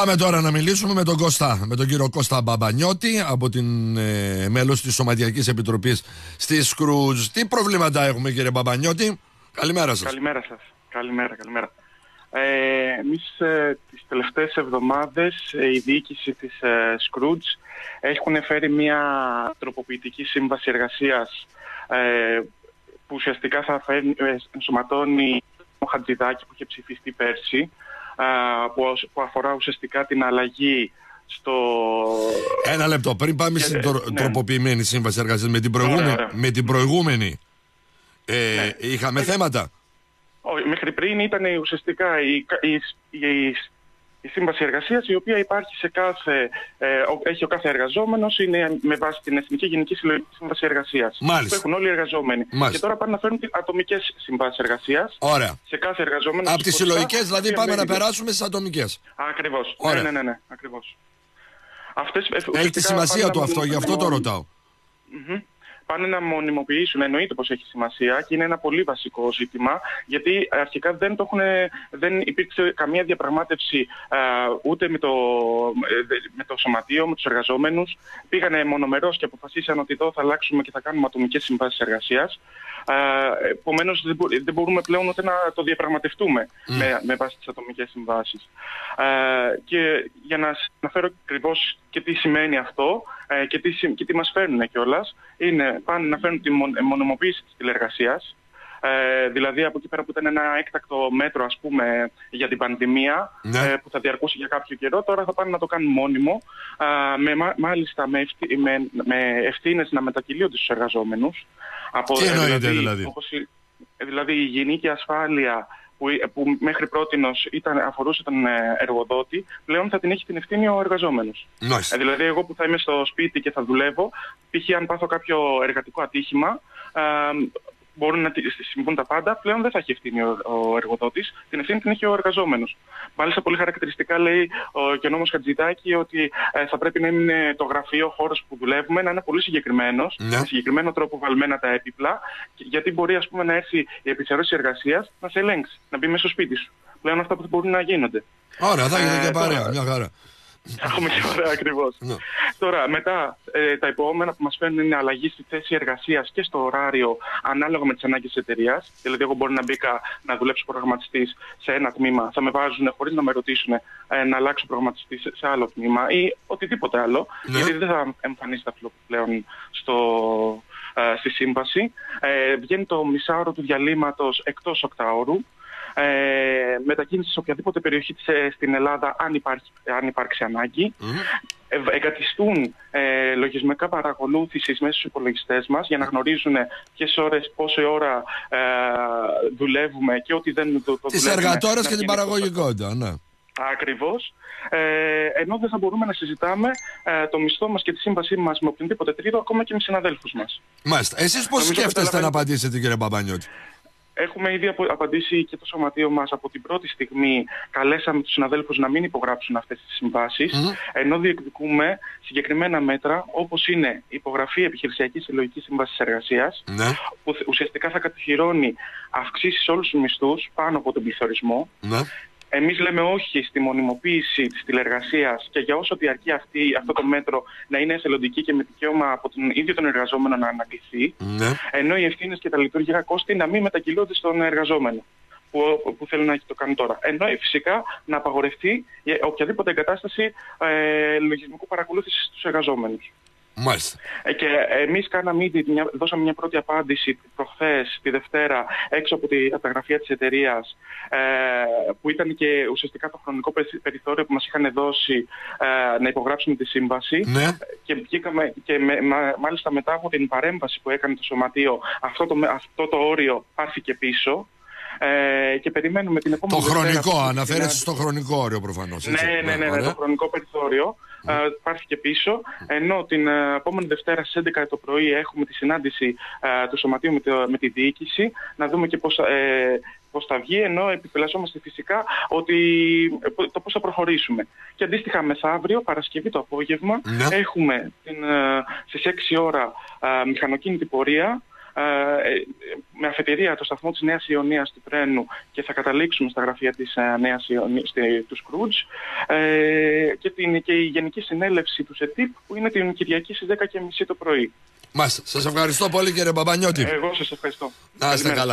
Πάμε τώρα να μιλήσουμε με τον Κώστα, με τον κύριο Κώστα Μπαμπανιώτη από την ε, μέλος της Σωματιακής Επιτροπής στη Σκρούζ. Τι προβλήματα έχουμε κύριε Μπαμπανιώτη; Καλημέρα σας. Καλημέρα σας. Καλημέρα, καλημέρα. Ε, εμείς ε, τις τελευταίες εβδομάδες ε, η διοίκηση της ε, Σκρούτζ έχουν φέρει μια τροποποιητική σύμβαση εργασίας ε, που ουσιαστικά θα φέρει, ε, ενσωματώνει το Χατζηδάκη που είχε ψηφιστεί πέρσι που, που αφορά ουσιαστικά την αλλαγή στο... Ένα λεπτό, πριν πάμε στην ναι. τροποποιημένη σύμβαση εργασίας με την προηγούμενη, με την προηγούμενη ε, ναι. είχαμε θέματα; Όχι, μέχρι πριν ήταν ουσιαστικά η, η, η, η σύμβαση εργασίας, η οποία υπάρχει σε κάθε. Ε, έχει ο κάθε εργαζόμενος, είναι με βάση την Εθνική Γενική Συλλογική Σύμβαση Εργασίας. Μάλιστα. Που έχουν όλοι οι εργαζόμενοι. Μάλιστα. Και τώρα πάνε να φέρουν ατομικές συμβάσεις εργασίας. Ωραία. Σε κάθε εργαζόμενο. Από τις συλλογικές, δηλαδή, πάμε να περάσουμε στις ατομικές. Ακριβώς. Ναι, ναι, ναι, ναι. Ακριβώς. Αυτές, Έχει τη σημασία του αυτό, γι' αυτό το ρωτάω πάνε να μονιμοποιήσουν. Εννοείται πως έχει σημασία και είναι ένα πολύ βασικό ζήτημα, γιατί αρχικά δεν, το έχουν, δεν υπήρξε καμία διαπραγμάτευση α, ούτε με το, με το σωματείο, με τους εργαζόμενους. Πήγανε μονομερός και αποφασίσαν ότι εδώ θα αλλάξουμε και θα κάνουμε ατομικές συμβάσεις εργασίας. Επομένως, δεν, δεν μπορούμε πλέον ούτε να το διαπραγματευτούμε με, με βάση τις ατομικές συμβάσεις. Και για να αναφέρω ακριβώς και τι σημαίνει αυτό ε, και τι, και τι μας φέρνουν κιόλας, είναι πάνε να φέρνουν τη μονομοποίηση της τηλεργασίας. Ε, δηλαδή από εκεί πέρα που ήταν ένα έκτακτο μέτρο ας πούμε για την πανδημία ναι. ε, που θα διαρκούσε για κάποιο καιρό τώρα θα πάνε να το κάνουν μόνιμο ε, με, μάλιστα με, ευθύ, με, με ευθύνες να μετακυλίονται στους εργαζόμενους από, Τι εννοείται δηλαδή, δηλαδή; Όπως, δηλαδή η υγιεινή και ασφάλεια που, που μέχρι πρώτη ήταν, αφορούσε τον ε, εργοδότη, πλέον θα την έχει την ευθύνη ο εργαζόμενος. Ε, δηλαδή, εγώ που θα είμαι στο σπίτι και θα δουλεύω, π.χ. αν πάθω κάποιο εργατικό ατύχημα, ε, μπορούν να συμβούν τα πάντα, πλέον δεν θα έχει ευθύνη ο, ο εργοδότης, την ευθύνη την έχει ο εργαζόμενος. Μάλιστα, πολύ χαρακτηριστικά λέει ο και νόμος Χατζητάκη ότι ε, θα πρέπει να είναι το γραφείο, ο χώρος που δουλεύουμε, να είναι πολύ συγκεκριμένος, ναι. με συγκεκριμένο τρόπο βαλμένα τα έπιπλα, γιατί μπορεί ας πούμε, να έρθει η επιθεώρηση εργασίας να σε ελέγξει, να μπει μέσα στο σπίτι σου. Πλέον αυτά που μπορούν να γίνονται. Ωραία, θα γίνει ε, και παρέα, μια χαρά. Έχουμε ώρα ακριβώς. Ναι. Τώρα, μετά ε, τα υπόμενα που μας φέρνουν είναι αλλαγή στη θέση εργασίας και στο ωράριο ανάλογα με τις ανάγκες της εταιρείας. Δηλαδή, εγώ μπορεί να μπήκα να δουλέψω προγραμματιστής σε ένα τμήμα, θα με βάζουν χωρίς να με ρωτήσουν ε, να αλλάξω προγραμματιστής σε άλλο τμήμα ή οτιδήποτε άλλο. Ναι. Γιατί δεν θα εμφανίζεται αυτό πλέον στο, ε, στη σύμβαση. Ε, βγαίνει το μισάωρο του διαλύματος εκτός οκτάωρου ε, μετακίνησης σε οποιαδήποτε περιοχή της, ε, στην Ελλάδα αν, υπάρχει, αν υπάρξει ανάγκη. Ε, εγκατιστούν ε, λογισμικά παρακολούθησης μέσα στους υπολογιστές μας για να γνωρίζουν ποιες ώρες, πόση ώρα ε, δουλεύουμε και ότι δεν το, το Τις εργατόρες και την παραγωγικότητα, ναι. Ακριβώς. Ε, ενώ δεν θα μπορούμε να συζητάμε ε, το μισθό μας και τη σύμβασή μας με οποιονδήποτε τρίτο, ακόμα και με συναδέλφους μας. Μάλιστα. Εσείς πώς σκέφτεστε να απαντήσετε κύριε Παπανιώτη; Έχουμε ήδη απαντήσει και το σωματείο μας από την πρώτη στιγμή. Καλέσαμε τους συναδέλφους να μην υπογράψουν αυτές τις συμβάσεις, ενώ διεκδικούμε συγκεκριμένα μέτρα όπως είναι η υπογραφή επιχειρησιακής συλλογικής σύμβασης εργασίας, ναι. που ουσιαστικά θα κατοχυρώνει αυξήσεις σε όλους τους μισθούς πάνω από τον πληθωρισμό. Ναι. Εμείς λέμε όχι στη μονιμοποίηση της τηλεργασίας και για όσο διαρκεί αυτή, αυτό το μέτρο να είναι εθελοντική και με δικαίωμα από τον ίδιο τον εργαζόμενο να αναγκηθεί, ναι. ενώ οι ευθύνες και τα λειτουργικά κόστη να μην μετακυλούνται στον εργαζόμενο που, που θέλουν να το κάνουν τώρα. Ενώ φυσικά να απαγορευτεί οποιαδήποτε εγκατάσταση ε, λογισμικού παρακολούθησης στους εργαζόμενους. Μάλιστα. Ε, και εμείς κάναμε ήδη, μια, δώσαμε μια πρώτη απάντηση προχθές, τη Δευτέρα, έξω από, τη, από τα γραφεία της εταιρείας, ε, που ήταν και ουσιαστικά το χρονικό περιθώριο που μας είχαν δώσει ε, να υπογράψουμε τη σύμβαση. Ναι. Και βγήκαμε και με, μα, μάλιστα μετά από την παρέμβαση που έκανε το Σωματείο, αυτό το, αυτό το όριο πάρθηκε πίσω. Ε, και περιμένουμε την επόμενη. Το χρονικό, αναφέρεσαι στο χρονικό όριο προφανώς. Ναι, ναι, ναι, ναι, το χρονικό περιθώριο mm. Υπάρχει και πίσω. Ενώ την ε, επόμενη Δευτέρα στις 11 το πρωί έχουμε τη συνάντηση ε, του Σωματείου με, το, με τη διοίκηση να δούμε και πώς, ε, πώς θα βγει, ενώ επιφυλασσόμαστε φυσικά ότι, ε, το πώς θα προχωρήσουμε. Και αντίστοιχα μεθαύριο, Παρασκευή το απόγευμα, ναι. έχουμε την, στις 6 ώρα μηχανοκίνητη πορεία ε, με αφετηρία το σταθμό της Νέας Ιωνίας του τρένου και θα καταλήξουμε στα γραφεία της ε, Νέας Ιωνίας, του Σκρούτζ ε, και, την, και η Γενική Συνέλευση του ΣΕΤΙΠ που είναι την Κυριακή στις 10.30 το πρωί. Μάλιστα. Σας ευχαριστώ πολύ κύριε Μπαμπανιώτη. Εγώ σας ευχαριστώ. Να είστε καλά.